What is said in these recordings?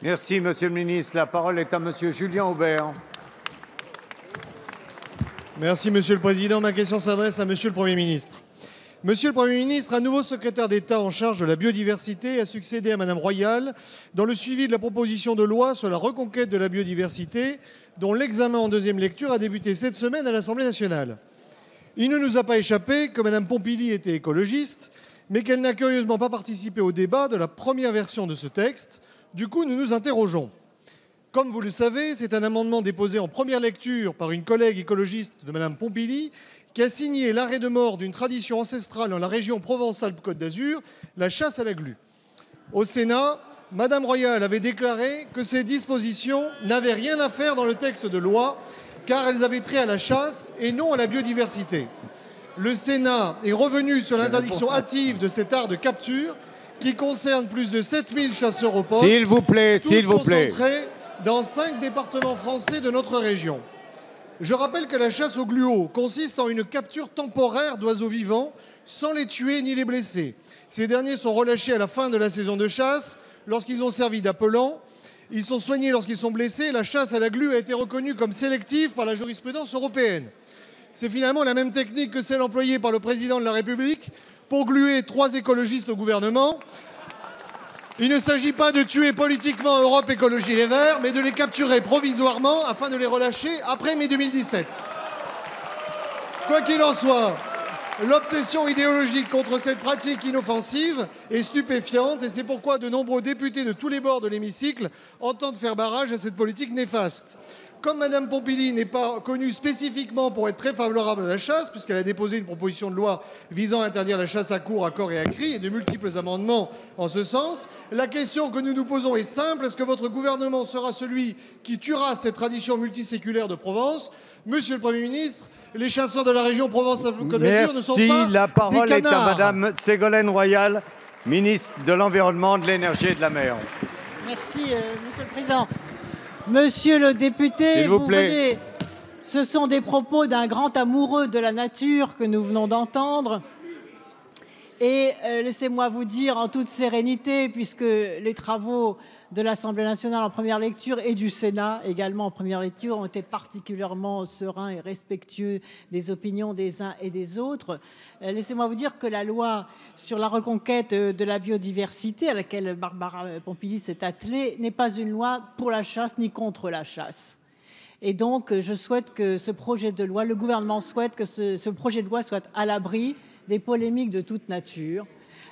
Merci, Monsieur le Ministre. La parole est à Monsieur Julien Aubert. Merci, Monsieur le Président. Ma question s'adresse à Monsieur le Premier ministre. Monsieur le Premier ministre, un nouveau secrétaire d'État en charge de la biodiversité a succédé à Madame Royal dans le suivi de la proposition de loi sur la reconquête de la biodiversité, dont l'examen en deuxième lecture a débuté cette semaine à l'Assemblée nationale. Il ne nous a pas échappé que Madame Pompili était écologiste, mais qu'elle n'a curieusement pas participé au débat de la première version de ce texte. Du coup, nous nous interrogeons. Comme vous le savez, c'est un amendement déposé en première lecture par une collègue écologiste de Madame Pompili qui a signé l'arrêt de mort d'une tradition ancestrale dans la région Provence-Alpes-Côte d'Azur, la chasse à la glu. Au Sénat, Madame Royal avait déclaré que ces dispositions n'avaient rien à faire dans le texte de loi, car elles avaient trait à la chasse et non à la biodiversité. Le Sénat est revenu sur l'interdiction hâtive de cet art de capture qui concerne plus de 7000 chasseurs au poste. S'il vous plaît, s'il vous plaît. Concentrés dans cinq départements français de notre région. Je rappelle que la chasse au gluau consiste en une capture temporaire d'oiseaux vivants sans les tuer ni les blesser. Ces derniers sont relâchés à la fin de la saison de chasse lorsqu'ils ont servi d'appelant. Ils sont soignés lorsqu'ils sont blessés. La chasse à la glu a été reconnue comme sélective par la jurisprudence européenne. C'est finalement la même technique que celle employée par le président de la République pour gluer trois écologistes au gouvernement. Il ne s'agit pas de tuer politiquement Europe Écologie Les Verts, mais de les capturer provisoirement afin de les relâcher après mai 2017. Quoi qu'il en soit, l'obsession idéologique contre cette pratique inoffensive est stupéfiante et c'est pourquoi de nombreux députés de tous les bords de l'hémicycle entendent faire barrage à cette politique néfaste. Comme Mme Pompili n'est pas connue spécifiquement pour être très favorable à la chasse, puisqu'elle a déposé une proposition de loi visant à interdire la chasse à court, à corps et à cri, et de multiples amendements en ce sens, la question que nous nous posons est simple. Est-ce que votre gouvernement sera celui qui tuera cette tradition multiséculaire de Provence? Monsieur le Premier ministre, les chasseurs de la région Provence-Côte d'Azur ne sont Merci. pas La parole des est à. Madame Ségolène Royal, ministre de l'Environnement, de l'Énergie et de la Mer. Merci, euh, Monsieur le Président. Monsieur le député, vous plaît. venez. Ce sont des propos d'un grand amoureux de la nature que nous venons d'entendre. Et euh, laissez-moi vous dire en toute sérénité, puisque les travaux de l'Assemblée nationale en première lecture et du Sénat également en première lecture ont été particulièrement sereins et respectueux des opinions des uns et des autres. Euh, Laissez-moi vous dire que la loi sur la reconquête euh, de la biodiversité à laquelle Barbara Pompili s'est attelée n'est pas une loi pour la chasse ni contre la chasse. Et donc, je souhaite que ce projet de loi, le gouvernement souhaite que ce projet de loi soit à l'abri des polémiques de toute nature,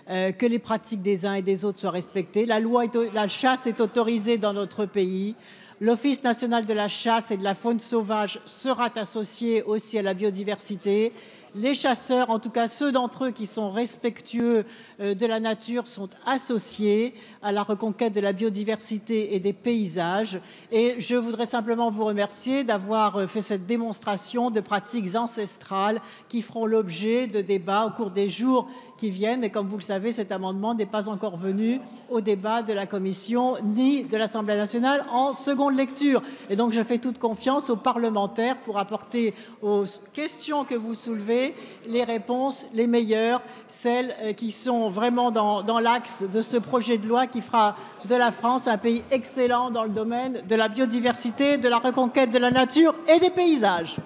euh, que les pratiques des uns et des autres soient respectées. La loi, la chasse est autorisée dans notre pays. L'Office national de la chasse et de la faune sauvage sera associé aussi à la biodiversité. Les chasseurs, en tout cas ceux d'entre eux qui sont respectueux euh, de la nature, sont associés à la reconquête de la biodiversité et des paysages. Et je voudrais simplement vous remercier d'avoir euh, fait cette démonstration de pratiques ancestrales qui feront l'objet de débats au cours des jours qui viennent. Mais comme vous le savez, cet amendement n'est pas encore venu au débat de la Commission ni de l'Assemblée nationale en seconde lecture. Et donc je fais toute confiance aux parlementaires pour apporter aux questions que vous soulevez les réponses les meilleures, celles euh, qui sont vraiment dans, dans l'axe de ce projet de loi qui fera de la France un pays excellent dans le domaine de la biodiversité, de la reconquête de la nature et des paysages.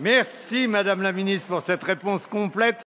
Merci, Madame la Ministre, pour cette réponse complète.